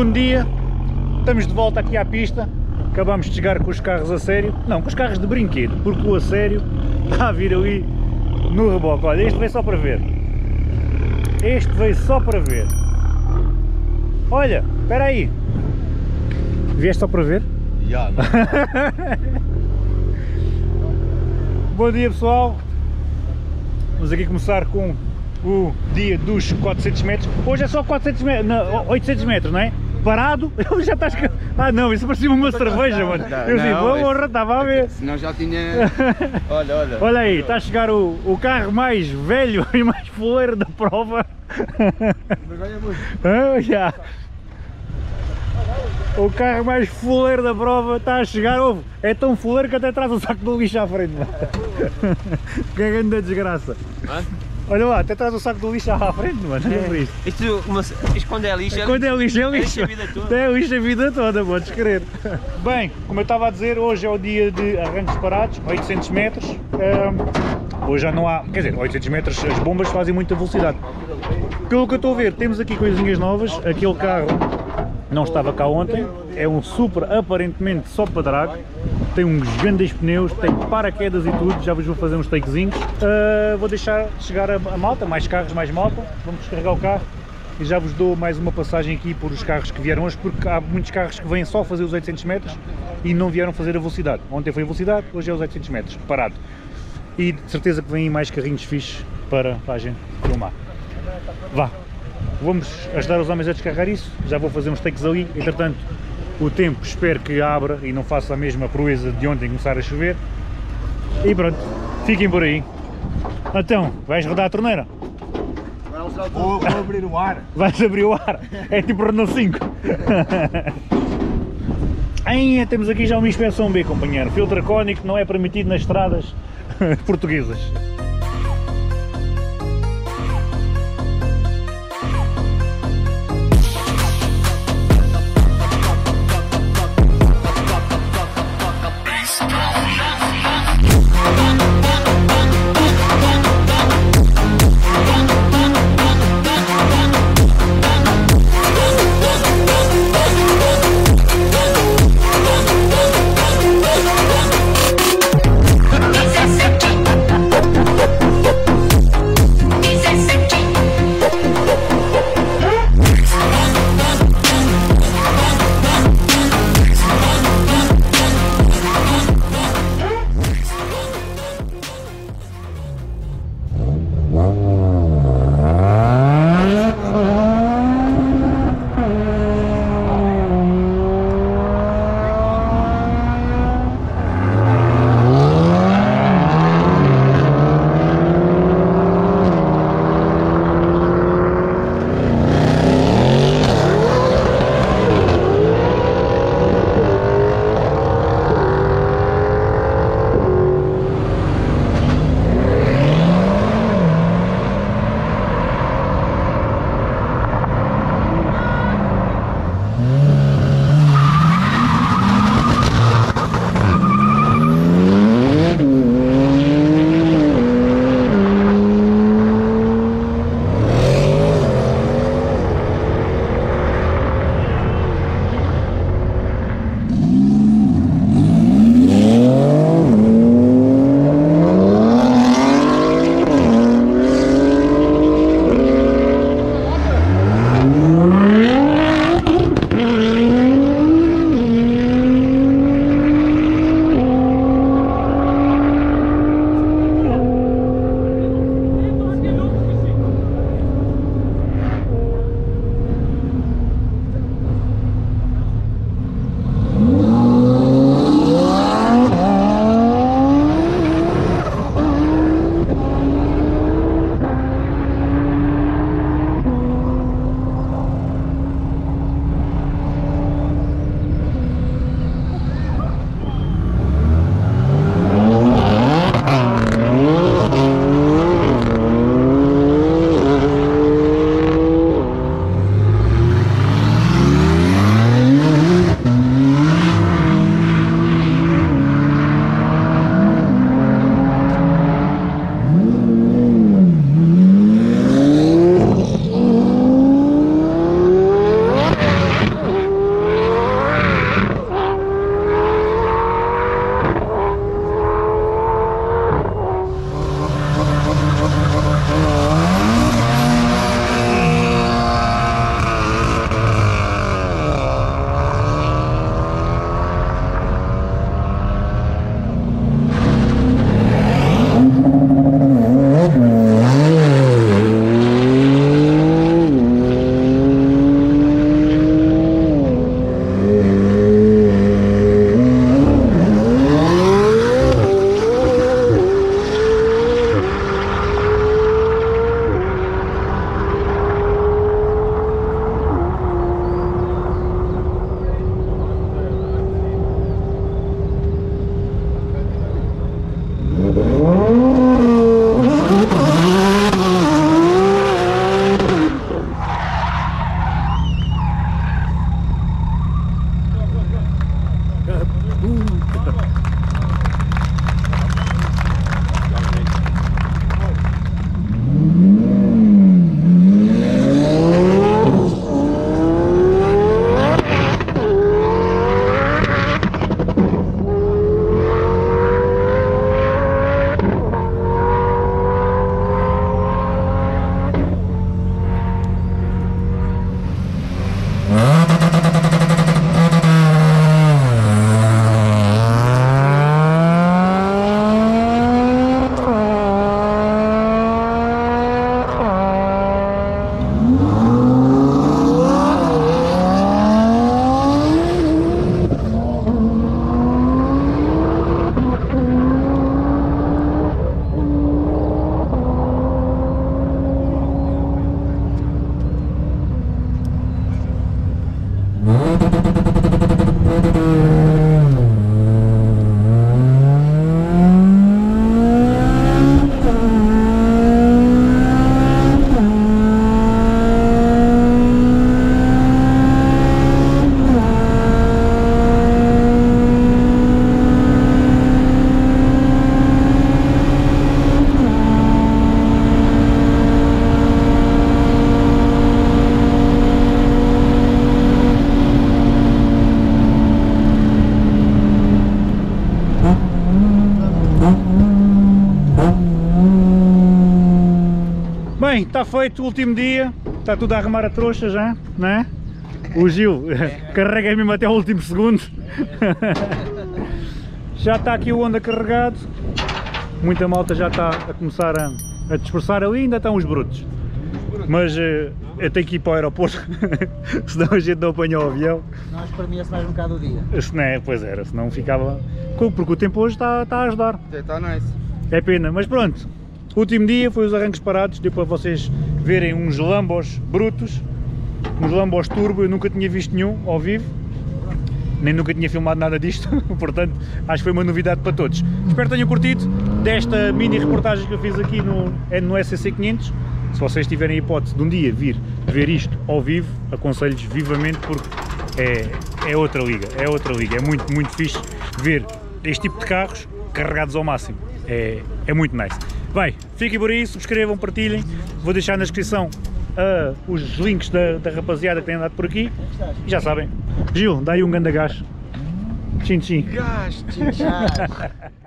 Segundo dia, estamos de volta aqui à pista. Acabamos de chegar com os carros a sério. Não, com os carros de brinquedo, porque o a sério está a vir ali no reboque. Olha, este veio só para ver. Este veio só para ver. Olha, espera aí. Vieste só para ver? Já. Bom dia pessoal. Vamos aqui começar com o dia dos 400 metros. Hoje é só 400 metros, não, 800 metros, não é? Parado, ele já está... Ah não, isso parecia uma cerveja, mano. Eu digo, não, porra, estava a ver. Senão já tinha. Olha, olha. Olha aí, está a chegar o, o carro mais velho e mais fuleiro da prova. Ah, já. O carro mais fuleiro da prova está a chegar, ouve, é tão fuleiro que até traz o saco do lixo à frente. mano. Que é grande desgraça. Hã? Olha lá, até traz o saco do lixo à frente, mano. Por isto. Isto, quando é lixo, é Quando é lixo, é lixo lixo. a vida toda. É lixo a vida toda, podes crer. Bem, como eu estava a dizer, hoje é o dia de arranques parados, 800 metros. Ahm, hoje já não há, quer dizer, 800 metros as bombas fazem muita velocidade. Pelo que eu estou a ver, temos aqui coisinhas novas. Aquele carro não estava cá ontem. É um super, aparentemente, só para drag. Tem uns grandes pneus, tem paraquedas e tudo. Já vos vou fazer uns takezinhos. Ah, vou deixar chegar a, a malta, mais carros, mais malta. Vamos descarregar o carro e já vos dou mais uma passagem aqui por os carros que vieram hoje, porque há muitos carros que vêm só fazer os 800 metros e não vieram fazer a velocidade. Ontem foi a velocidade, hoje é os 800 metros, parado. E de certeza que vêm mais carrinhos fixes para, para a gente filmar. Vá, vamos ajudar os homens a descarregar isso, já vou fazer uns takes ali, entretanto o tempo espero que abra e não faça a mesma proeza de ontem começar a chover. E pronto, fiquem por aí. Então, vais rodar a torneira? Vou, vou abrir o ar. Vais abrir o ar, é tipo Renault 5. Ainda temos aqui já uma inspeção B, companheiro. Filtro cónico não é permitido nas estradas portuguesas. Bem, está feito o último dia, está tudo a arrumar a trouxa já, não é? O Gil carrega mesmo até o último segundo. já está aqui o Honda carregado, muita malta já está a começar a, a dispersar ali, ainda estão os brutos. Mas eh, eu tenho que ir para o aeroporto, senão a gente não apanha o avião. Nós premia-se mais um bocado o dia. Se não é, pois era, senão ficava. Porque o tempo hoje está, está a ajudar. Está nice. É pena, mas pronto. Último dia foi os arranques parados, deu para vocês verem uns Lambos brutos, uns Lambos turbo, eu nunca tinha visto nenhum ao vivo, nem nunca tinha filmado nada disto, portanto acho que foi uma novidade para todos. Espero que tenham curtido desta mini reportagem que eu fiz aqui no, é no SCC 500. Se vocês tiverem a hipótese de um dia vir ver isto ao vivo, aconselho-vos vivamente porque é, é outra liga, é outra liga, é muito, muito fixe ver este tipo de carros carregados ao máximo, é, é muito nice. Bem, fiquem por aí, subscrevam, partilhem, vou deixar na descrição ah, os links da, da rapaziada que tem andado por aqui e já sabem. Gil, dá aí um ganda gás. Tchim, tchim. Gás, Tchau.